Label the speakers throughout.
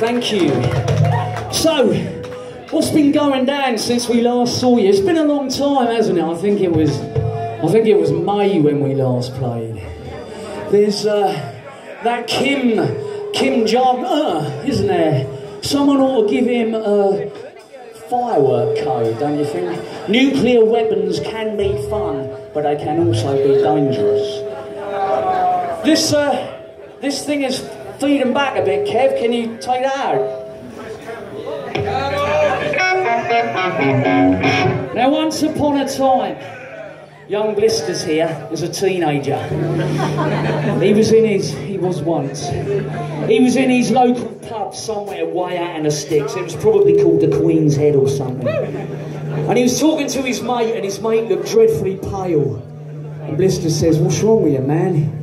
Speaker 1: thank you. So, what's been going down since we last saw you? It's been a long time, hasn't it? I think it was, I think it was May when we last played. There's uh, that Kim, Kim Jong, uh, isn't there? Someone ought to give him a firework code, don't you think? Nuclear weapons can be fun, but they can also be dangerous. This, uh, this thing is feeding back a bit, Kev. Can you take that out? Now, once upon a time, young Blisters here was a teenager. He was in his, he was once, he was in his local pub somewhere way out in the sticks. It was probably called the Queen's Head or something. And he was talking to his mate, and his mate looked dreadfully pale. And Blister says, What's wrong with you, man?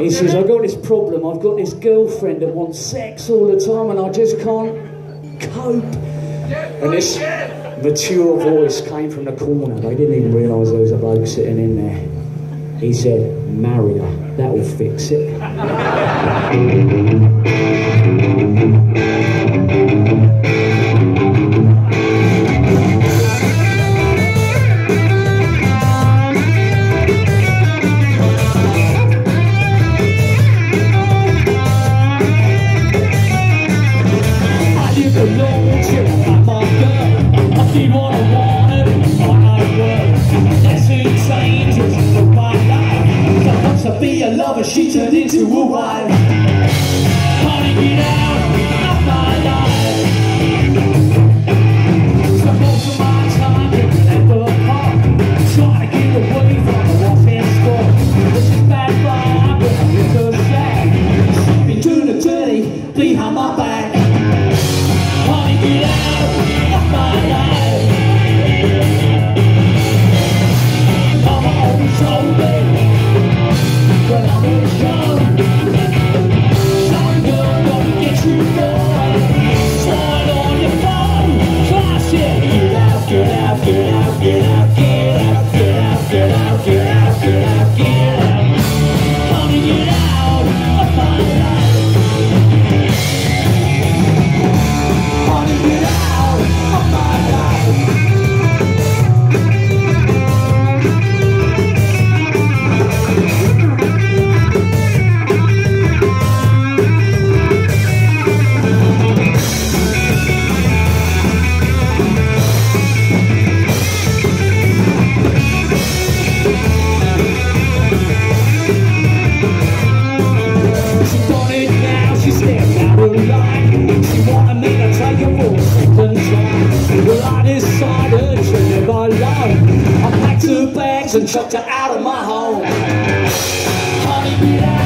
Speaker 1: He says, I've got this problem. I've got this girlfriend that wants sex all the time, and I just can't cope. And this mature voice came from the corner. They didn't even realise there was a bloke sitting in there. He said, Marry her. That'll fix it. she turned into a wife. Honey, get out of my life. My time at the park, to get away from the. This is bad the dirty behind my back. Honey, get out of my life. line You wanna make a triangle, try. Well I decided to live alone I packed bags and chucked her out of my home. Honey,